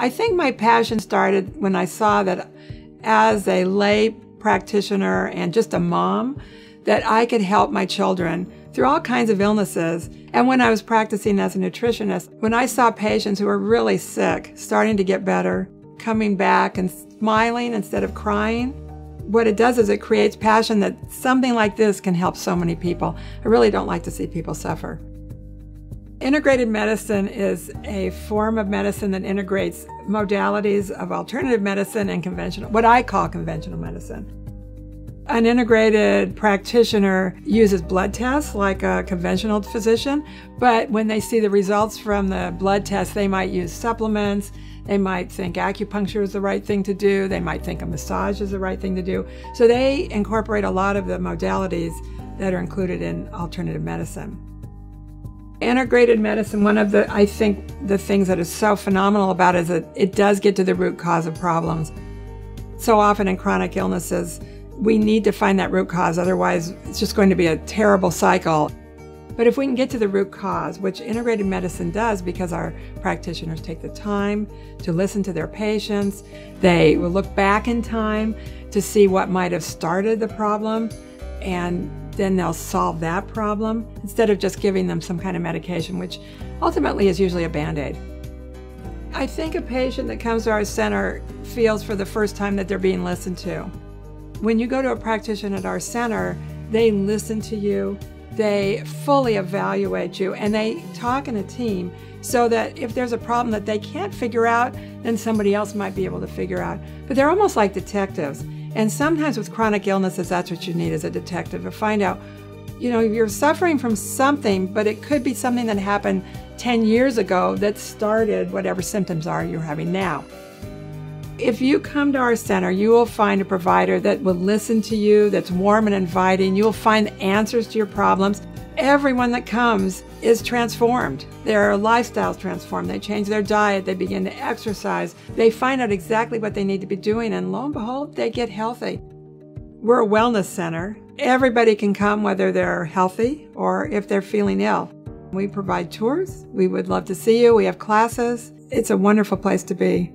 I think my passion started when I saw that as a lay practitioner and just a mom, that I could help my children through all kinds of illnesses. And when I was practicing as a nutritionist, when I saw patients who were really sick starting to get better, coming back and smiling instead of crying, what it does is it creates passion that something like this can help so many people. I really don't like to see people suffer. Integrated medicine is a form of medicine that integrates modalities of alternative medicine and conventional, what I call conventional medicine. An integrated practitioner uses blood tests like a conventional physician, but when they see the results from the blood test, they might use supplements. They might think acupuncture is the right thing to do. They might think a massage is the right thing to do. So they incorporate a lot of the modalities that are included in alternative medicine. Integrated medicine, one of the, I think, the things that is so phenomenal about it is that it does get to the root cause of problems. So often in chronic illnesses, we need to find that root cause, otherwise, it's just going to be a terrible cycle. But if we can get to the root cause, which integrated medicine does because our practitioners take the time to listen to their patients, they will look back in time to see what might have started the problem, and then they'll solve that problem instead of just giving them some kind of medication, which ultimately is usually a band aid. I think a patient that comes to our center feels for the first time that they're being listened to. When you go to a practitioner at our center, they listen to you, they fully evaluate you, and they talk in a team so that if there's a problem that they can't figure out, then somebody else might be able to figure out. But they're almost like detectives. And sometimes with chronic illnesses, that's what you need as a detective to find out, you know, you're suffering from something, but it could be something that happened 10 years ago that started whatever symptoms are you're having now. If you come to our center, you will find a provider that will listen to you, that's warm and inviting. You will find answers to your problems. Everyone that comes is transformed. Their lifestyles transform. They change their diet. They begin to exercise. They find out exactly what they need to be doing, and lo and behold, they get healthy. We're a wellness center. Everybody can come, whether they're healthy or if they're feeling ill. We provide tours. We would love to see you. We have classes. It's a wonderful place to be.